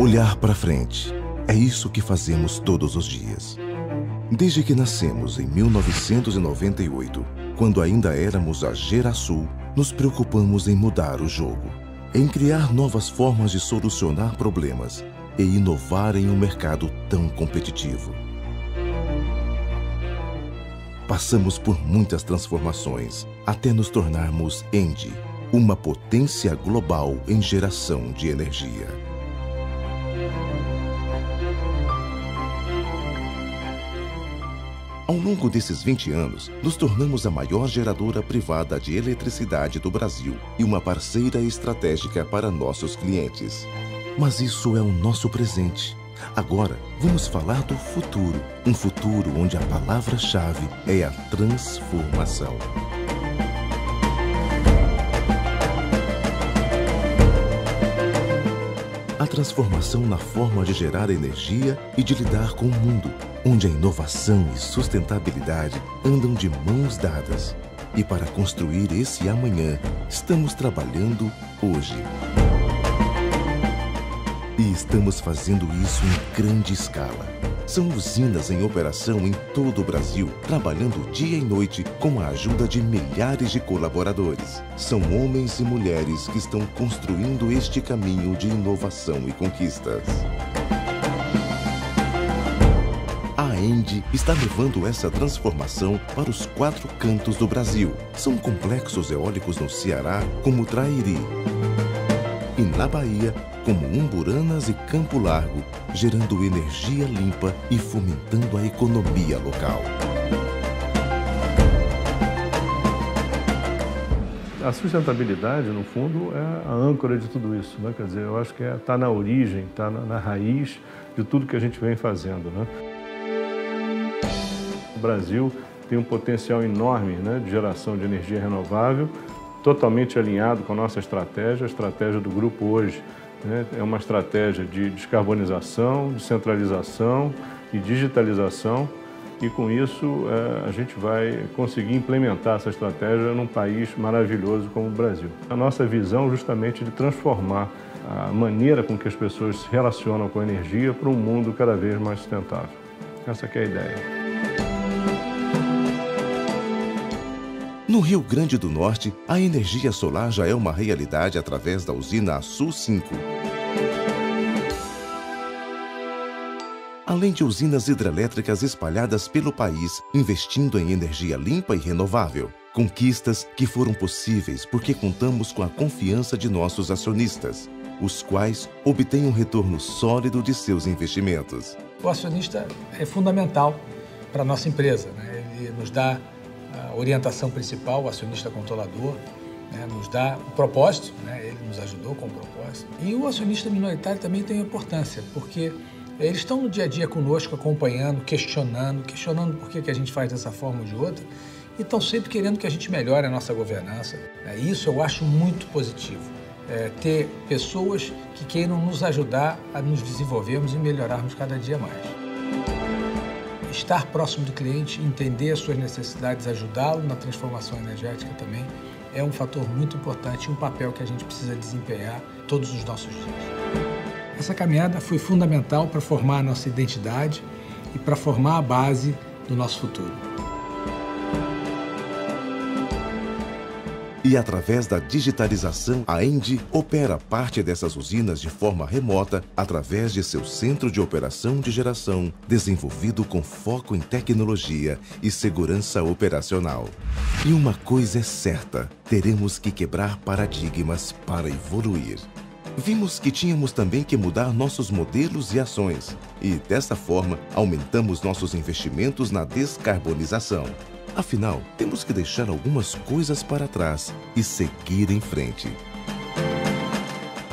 Olhar para frente. É isso que fazemos todos os dias. Desde que nascemos em 1998, quando ainda éramos a Gerasul, nos preocupamos em mudar o jogo, em criar novas formas de solucionar problemas e inovar em um mercado tão competitivo. Passamos por muitas transformações até nos tornarmos Endi, uma potência global em geração de energia. Ao longo desses 20 anos, nos tornamos a maior geradora privada de eletricidade do Brasil e uma parceira estratégica para nossos clientes. Mas isso é o nosso presente. Agora, vamos falar do futuro. Um futuro onde a palavra-chave é a transformação. A transformação na forma de gerar energia e de lidar com o mundo onde a inovação e sustentabilidade andam de mãos dadas. E para construir esse amanhã, estamos trabalhando hoje. E estamos fazendo isso em grande escala. São usinas em operação em todo o Brasil, trabalhando dia e noite com a ajuda de milhares de colaboradores. São homens e mulheres que estão construindo este caminho de inovação e conquistas. Endi está levando essa transformação para os quatro cantos do Brasil. São complexos eólicos no Ceará, como Trairi. E na Bahia, como Umburanas e Campo Largo, gerando energia limpa e fomentando a economia local. A sustentabilidade, no fundo, é a âncora de tudo isso. Né? Quer dizer, eu acho que está é, tá na origem, está na, na, raiz de tudo que a gente vem fazendo. Né? O Brasil tem um potencial enorme né, de geração de energia renovável, totalmente alinhado com a nossa estratégia, a estratégia do grupo hoje. Né, é uma estratégia de descarbonização, descentralização e digitalização e com isso é, a gente vai conseguir implementar essa estratégia num país maravilhoso como o Brasil. A nossa visão justamente de transformar a maneira com que as pessoas se relacionam com a energia para um mundo cada vez mais sustentável. Essa é a ideia. No Rio Grande do Norte, a energia solar já é uma realidade através da usina Sul 5. Além de usinas hidrelétricas espalhadas pelo país, investindo em energia limpa e renovável. Conquistas que foram possíveis porque contamos com a confiança de nossos acionistas, os quais obtêm um retorno sólido de seus investimentos. O acionista é fundamental para a nossa empresa. Né? Ele nos dá a orientação principal, o acionista controlador, né, nos dá o propósito, né, ele nos ajudou com o propósito. E o acionista minoritário também tem importância, porque eles estão no dia a dia conosco, acompanhando, questionando, questionando por que, que a gente faz dessa forma ou de outra, e estão sempre querendo que a gente melhore a nossa governança. Né. Isso eu acho muito positivo. É, ter pessoas que queiram nos ajudar a nos desenvolvermos e melhorarmos cada dia mais estar próximo do cliente, entender as suas necessidades, ajudá-lo na transformação energética também é um fator muito importante, um papel que a gente precisa desempenhar todos os nossos dias. Essa caminhada foi fundamental para formar a nossa identidade e para formar a base do nosso futuro. E através da digitalização, a Endi opera parte dessas usinas de forma remota através de seu centro de operação de geração, desenvolvido com foco em tecnologia e segurança operacional. E uma coisa é certa: teremos que quebrar paradigmas para evoluir. Vimos que tínhamos também que mudar nossos modelos e ações, e dessa forma aumentamos nossos investimentos na descarbonização. Afinal, temos que deixar algumas coisas para trás e seguir em frente.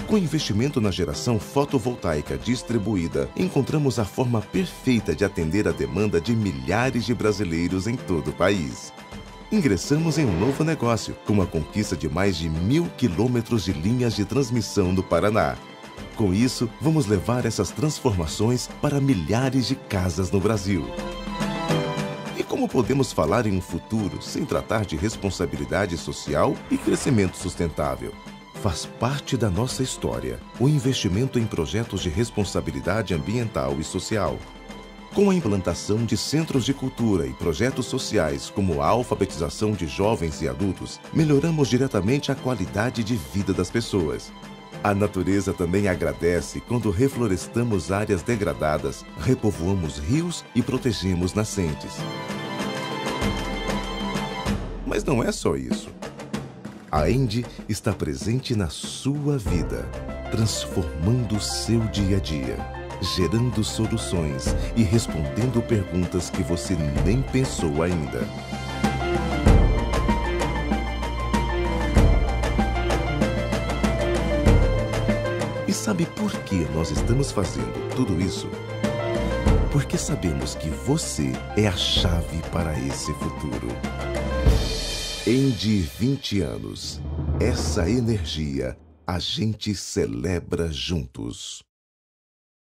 Com investimento na geração fotovoltaica distribuída, encontramos a forma perfeita de atender a demanda de milhares de brasileiros em todo o país. Ingressamos em um novo negócio, com a conquista de mais de mil quilômetros de linhas de transmissão no Paraná. Com isso, vamos levar essas transformações para milhares de casas no Brasil. Como podemos falar em um futuro sem tratar de responsabilidade social e crescimento sustentável? Faz parte da nossa história o investimento em projetos de responsabilidade ambiental e social. Com a implantação de centros de cultura e projetos sociais, como a alfabetização de jovens e adultos, melhoramos diretamente a qualidade de vida das pessoas. A natureza também agradece quando reflorestamos áreas degradadas, repovoamos rios e protegemos nascentes. Mas não é só isso. A Endi está presente na sua vida, transformando o seu dia a dia, gerando soluções e respondendo perguntas que você nem pensou ainda. E sabe por que nós estamos fazendo tudo isso? Porque sabemos que você é a chave para esse futuro. Em de 20 anos, essa energia a gente celebra juntos.